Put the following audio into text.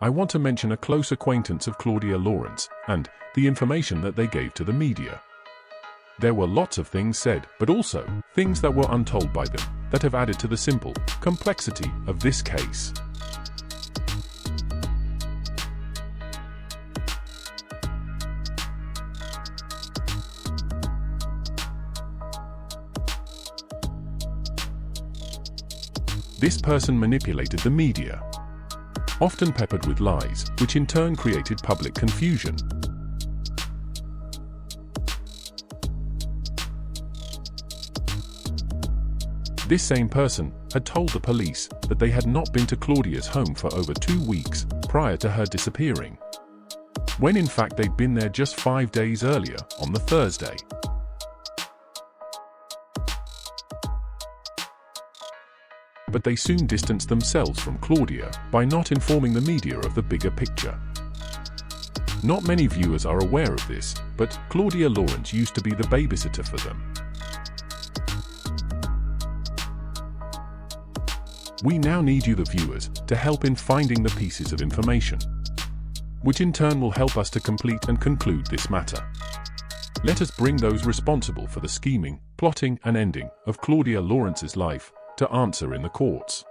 I want to mention a close acquaintance of Claudia Lawrence and the information that they gave to the media. There were lots of things said, but also things that were untold by them that have added to the simple complexity of this case. This person manipulated the media, often peppered with lies, which in turn created public confusion. This same person had told the police that they had not been to Claudia's home for over two weeks prior to her disappearing, when in fact they'd been there just five days earlier on the Thursday. But they soon distanced themselves from Claudia by not informing the media of the bigger picture. Not many viewers are aware of this, but Claudia Lawrence used to be the babysitter for them. We now need you, the viewers, to help in finding the pieces of information, which in turn will help us to complete and conclude this matter. Let us bring those responsible for the scheming, plotting, and ending of Claudia Lawrence's life to answer in the courts.